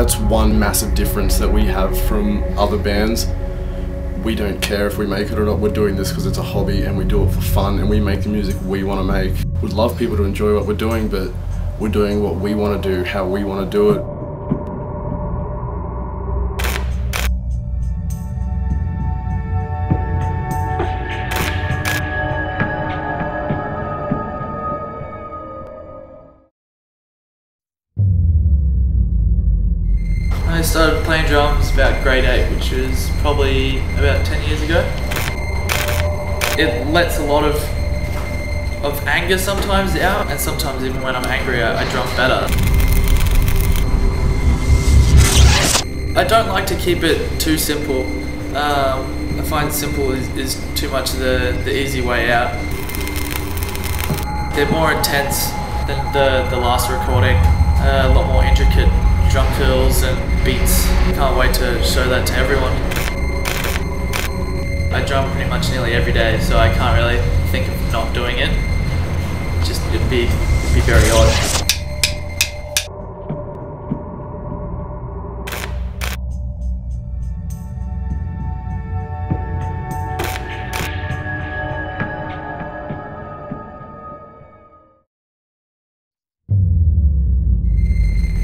That's one massive difference that we have from other bands. We don't care if we make it or not, we're doing this because it's a hobby and we do it for fun and we make the music we want to make. We'd love people to enjoy what we're doing, but we're doing what we want to do, how we want to do it. Playing drums about grade 8, which was probably about 10 years ago. It lets a lot of of anger sometimes out, and sometimes even when I'm angry, I, I drum better. I don't like to keep it too simple. Um, I find simple is, is too much the, the easy way out. They're more intense than the, the last recording, uh, a lot more intricate drum fills and beats. Can't wait to show that to everyone. I drum pretty much nearly every day, so I can't really think of not doing it. Just it'd be it'd be very odd.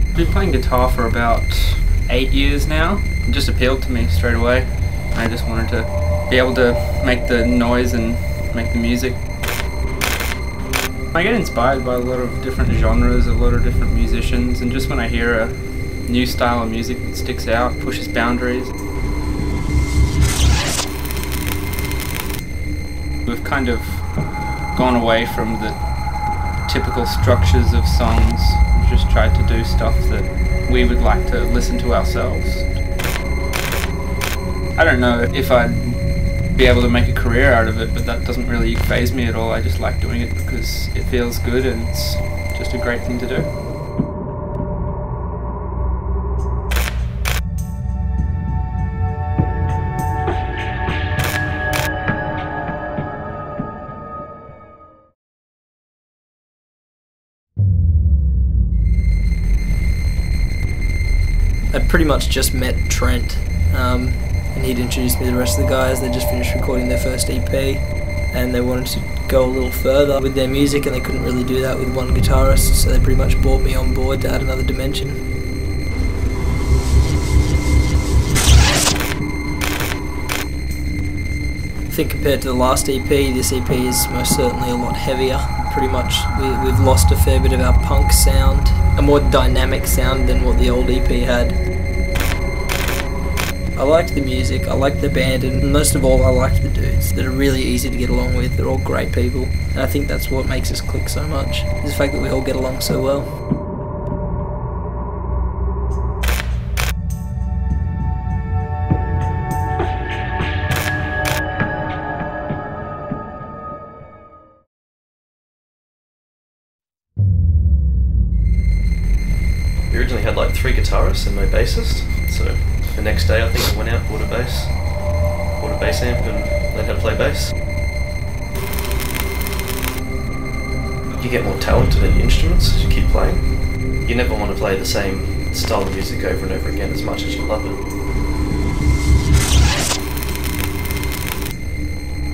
I've been playing guitar for about eight years now. It just appealed to me straight away. I just wanted to be able to make the noise and make the music. I get inspired by a lot of different genres, a lot of different musicians, and just when I hear a new style of music that sticks out, pushes boundaries. We've kind of gone away from the typical structures of songs just tried to do stuff that we would like to listen to ourselves. I don't know if I'd be able to make a career out of it, but that doesn't really phase me at all. I just like doing it because it feels good and it's just a great thing to do. I pretty much just met Trent, um, and he'd introduced me to the rest of the guys. They just finished recording their first EP, and they wanted to go a little further with their music, and they couldn't really do that with one guitarist, so they pretty much brought me on board to add another dimension. I think compared to the last EP, this EP is most certainly a lot heavier. Pretty much, we, we've lost a fair bit of our punk sound, a more dynamic sound than what the old EP had. I liked the music, I liked the band, and most of all, I liked the dudes. They're really easy to get along with, they're all great people, and I think that's what makes us click so much, is the fact that we all get along so well. Originally had like three guitarists and no bassist, so the next day I think I went out, bought a bass, bought a bass amp and learned how to play bass. You get more talented at your instruments as you keep playing. You never want to play the same style of music over and over again as much as you love it.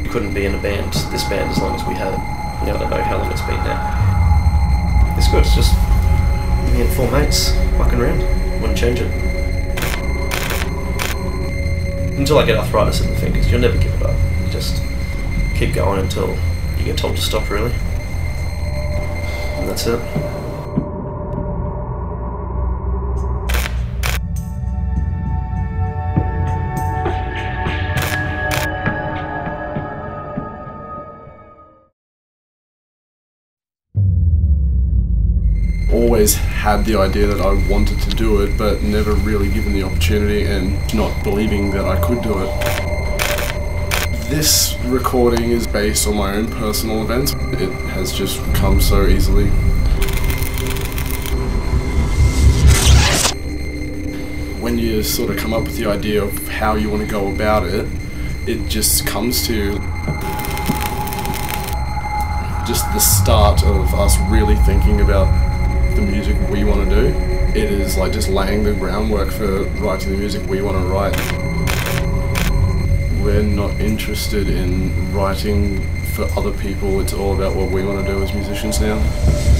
You couldn't be in a band, this band, as long as we have. You know, I don't know how long it's been now. It's good, it's just me and four mates fucking around. Wouldn't change it. Until I get arthritis in the fingers, you'll never give it up. You just keep going until you get told to stop, really. And that's it. Had the idea that I wanted to do it, but never really given the opportunity and not believing that I could do it. This recording is based on my own personal events. It has just come so easily. When you sort of come up with the idea of how you want to go about it, it just comes to you. Just the start of us really thinking about the music we want to do. It is like just laying the groundwork for writing the music we want to write. We're not interested in writing for other people. It's all about what we want to do as musicians now.